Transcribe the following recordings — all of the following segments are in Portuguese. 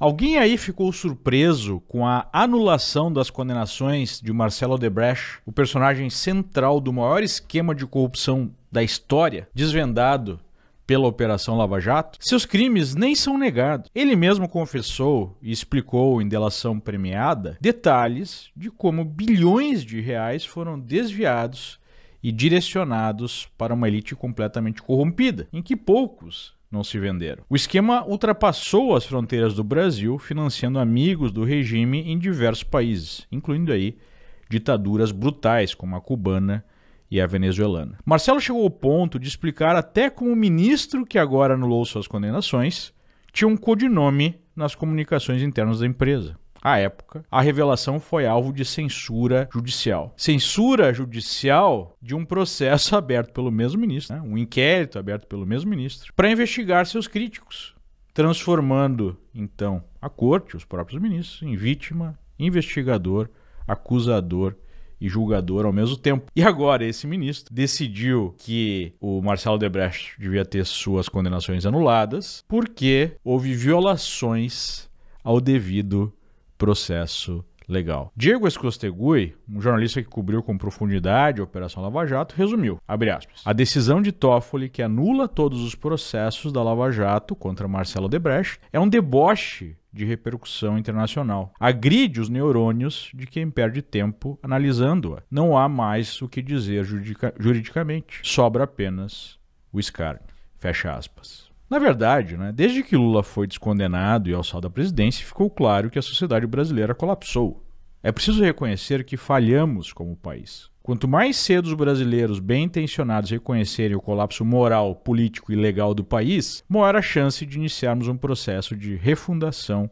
Alguém aí ficou surpreso com a anulação das condenações de Marcelo Odebrecht, o personagem central do maior esquema de corrupção da história, desvendado pela Operação Lava Jato, seus crimes nem são negados. Ele mesmo confessou e explicou em delação premiada detalhes de como bilhões de reais foram desviados e direcionados para uma elite completamente corrompida, em que poucos não se venderam. O esquema ultrapassou as fronteiras do Brasil, financiando amigos do regime em diversos países, incluindo aí ditaduras brutais como a cubana e a venezuelana. Marcelo chegou ao ponto de explicar até como o ministro que agora anulou suas condenações tinha um codinome nas comunicações internas da empresa. À época, a revelação foi alvo de censura judicial. Censura judicial de um processo aberto pelo mesmo ministro, né? um inquérito aberto pelo mesmo ministro, para investigar seus críticos, transformando então a corte, os próprios ministros, em vítima, investigador, acusador e julgador ao mesmo tempo. E agora esse ministro decidiu que o Marcelo Debrecht devia ter suas condenações anuladas porque houve violações ao devido processo legal. Diego Escostegui, um jornalista que cobriu com profundidade a Operação Lava Jato, resumiu, aspas, a decisão de Toffoli que anula todos os processos da Lava Jato contra Marcelo Debrecht é um deboche de repercussão internacional. Agride os neurônios de quem perde tempo analisando-a. Não há mais o que dizer juridica juridicamente. Sobra apenas o escárnio. Fecha aspas. Na verdade, né, desde que Lula foi descondenado e alçado à presidência, ficou claro que a sociedade brasileira colapsou. É preciso reconhecer que falhamos como país. Quanto mais cedo os brasileiros bem intencionados reconhecerem o colapso moral, político e legal do país, maior a chance de iniciarmos um processo de refundação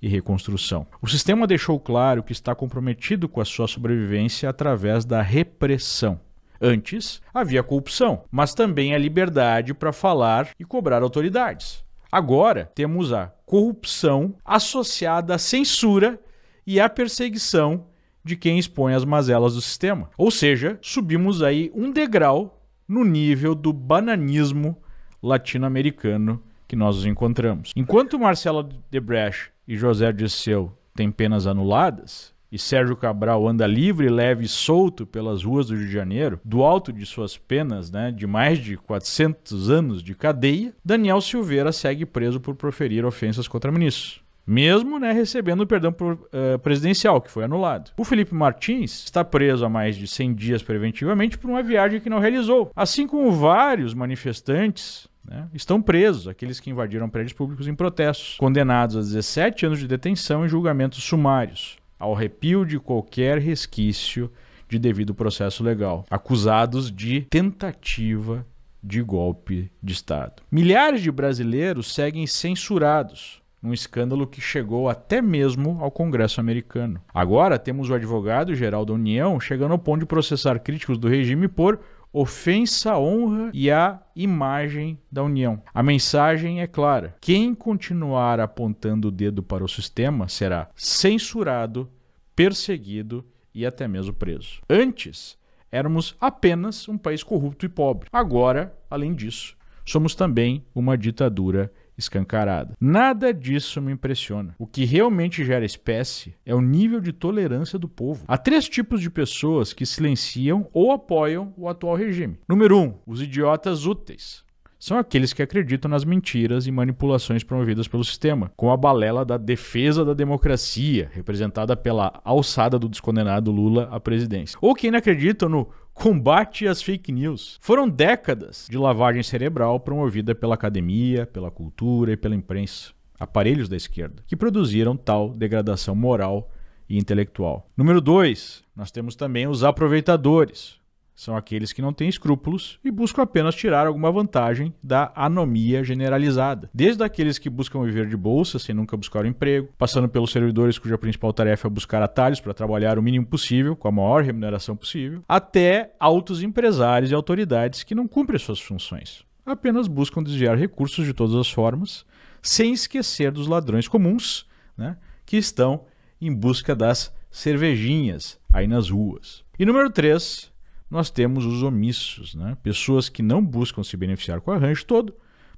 e reconstrução. O sistema deixou claro que está comprometido com a sua sobrevivência através da repressão. Antes, havia corrupção, mas também a liberdade para falar e cobrar autoridades. Agora, temos a corrupção associada à censura e à perseguição de quem expõe as mazelas do sistema. Ou seja, subimos aí um degrau no nível do bananismo latino-americano que nós nos encontramos. Enquanto Marcelo Debrecht e José Dirceu têm penas anuladas, e Sérgio Cabral anda livre, leve e solto pelas ruas do Rio de Janeiro, do alto de suas penas né, de mais de 400 anos de cadeia, Daniel Silveira segue preso por proferir ofensas contra ministros mesmo né, recebendo o perdão uh, presidencial, que foi anulado. O Felipe Martins está preso há mais de 100 dias preventivamente por uma viagem que não realizou, assim como vários manifestantes né, estão presos, aqueles que invadiram prédios públicos em protestos, condenados a 17 anos de detenção e julgamentos sumários, ao arrepio de qualquer resquício de devido processo legal, acusados de tentativa de golpe de Estado. Milhares de brasileiros seguem censurados um escândalo que chegou até mesmo ao Congresso americano. Agora temos o advogado-geral da União chegando ao ponto de processar críticos do regime por ofensa à honra e à imagem da União. A mensagem é clara: quem continuar apontando o dedo para o sistema será censurado, perseguido e até mesmo preso. Antes, éramos apenas um país corrupto e pobre. Agora, além disso, somos também uma ditadura escancarada. Nada disso me impressiona. O que realmente gera espécie é o nível de tolerância do povo. Há três tipos de pessoas que silenciam ou apoiam o atual regime. Número um, os idiotas úteis são aqueles que acreditam nas mentiras e manipulações promovidas pelo sistema, com a balela da defesa da democracia, representada pela alçada do descondenado Lula à presidência. Ou quem acredita no combate às fake news. Foram décadas de lavagem cerebral promovida pela academia, pela cultura e pela imprensa, aparelhos da esquerda, que produziram tal degradação moral e intelectual. Número 2, nós temos também os aproveitadores, são aqueles que não têm escrúpulos e buscam apenas tirar alguma vantagem da anomia generalizada. Desde aqueles que buscam viver de bolsa sem nunca buscar um emprego, passando pelos servidores cuja principal tarefa é buscar atalhos para trabalhar o mínimo possível, com a maior remuneração possível, até altos empresários e autoridades que não cumprem suas funções. Apenas buscam desviar recursos de todas as formas, sem esquecer dos ladrões comuns, né, que estão em busca das cervejinhas aí nas ruas. E número 3, nós temos os omissos, né? pessoas que não buscam se beneficiar com o arranjo todo,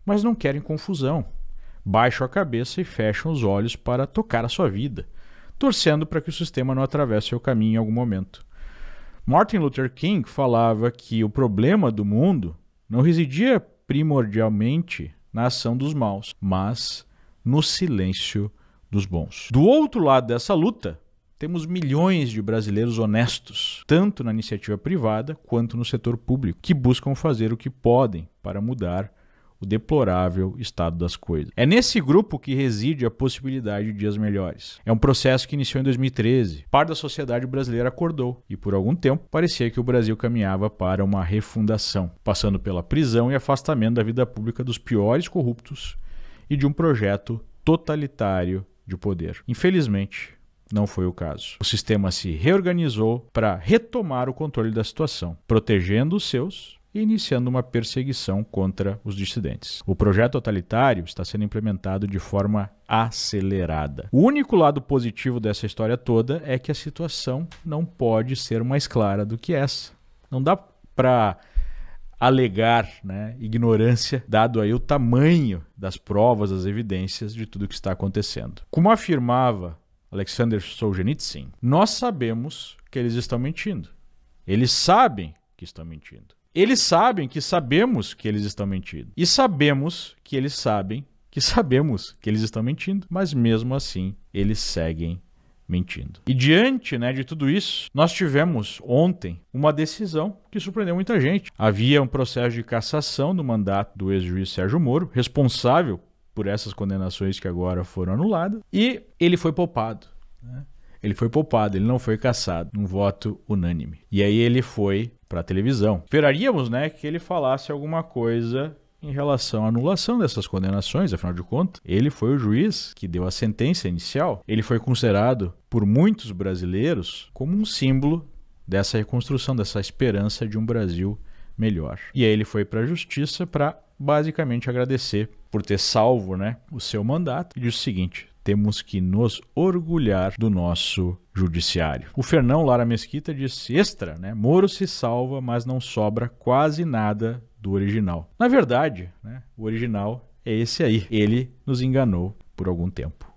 mas não querem confusão. baixam a cabeça e fecham os olhos para tocar a sua vida, torcendo para que o sistema não atravesse seu caminho em algum momento. Martin Luther King falava que o problema do mundo não residia primordialmente na ação dos maus, mas no silêncio dos bons. Do outro lado dessa luta, temos milhões de brasileiros honestos, tanto na iniciativa privada quanto no setor público, que buscam fazer o que podem para mudar o deplorável estado das coisas. É nesse grupo que reside a possibilidade de dias melhores. É um processo que iniciou em 2013. Parte da sociedade brasileira acordou e, por algum tempo, parecia que o Brasil caminhava para uma refundação, passando pela prisão e afastamento da vida pública dos piores corruptos e de um projeto totalitário de poder. Infelizmente, não foi o caso. O sistema se reorganizou para retomar o controle da situação, protegendo os seus e iniciando uma perseguição contra os dissidentes. O projeto totalitário está sendo implementado de forma acelerada. O único lado positivo dessa história toda é que a situação não pode ser mais clara do que essa. Não dá para alegar né, ignorância, dado aí o tamanho das provas, das evidências de tudo que está acontecendo. Como afirmava Alexander Solzhenitsyn, nós sabemos que eles estão mentindo. Eles sabem que estão mentindo. Eles sabem que sabemos que eles estão mentindo. E sabemos que eles sabem que sabemos que eles estão mentindo, mas mesmo assim eles seguem mentindo. E diante né, de tudo isso, nós tivemos ontem uma decisão que surpreendeu muita gente. Havia um processo de cassação do mandato do ex-juiz Sérgio Moro, responsável por essas condenações que agora foram anuladas, e ele foi poupado. Né? Ele foi poupado, ele não foi cassado, um voto unânime. E aí ele foi para a televisão. Esperaríamos, né, que ele falasse alguma coisa em relação à anulação dessas condenações, afinal de contas, ele foi o juiz que deu a sentença inicial. Ele foi considerado por muitos brasileiros como um símbolo dessa reconstrução, dessa esperança de um Brasil melhor. E aí ele foi para a justiça para basicamente agradecer por ter salvo, né, o seu mandato e disse o seguinte: temos que nos orgulhar do nosso judiciário. O Fernão Lara Mesquita disse extra, né? Moro se salva, mas não sobra quase nada do original. Na verdade, né, o original é esse aí. Ele nos enganou por algum tempo.